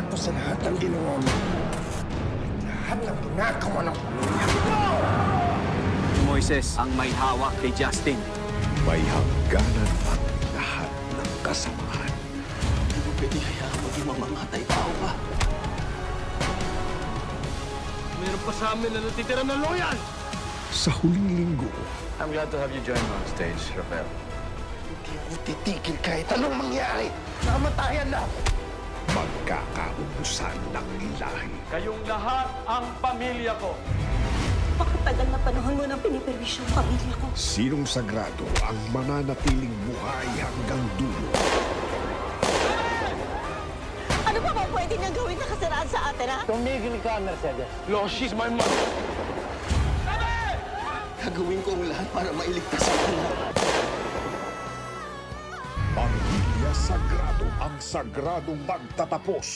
Bato sa lahat ng ginawa mo. Lahat ng ginagawa ng pamilya ko! Moises ang may hawak kay Justin. May hangganan ang lahat ng kasamaan. Hindi mo pwede hayaan maging mamamatay tao ka. Meron pa sa amin na natitira na loyal! Sa huling linggo, I'm glad to have you join me on stage, Rafael. Hindi ako titigil kahit anong mangyari. Namatayan na! Magkakaubusan ng lahi. Kayong lahat ang pamilya ko. Pakatagal na panahon mo nang piniperwisyo ang pamilya ko. Sinong sagrado ang mananatiling buhay hanggang dulo? Ano pa ba pwede niyang gawin na kasiraan sa atin, ha? Lo, she's my mother! Gagawin ko ang lahat para mailigtas ang Sagrado ang sagradong magtatapos.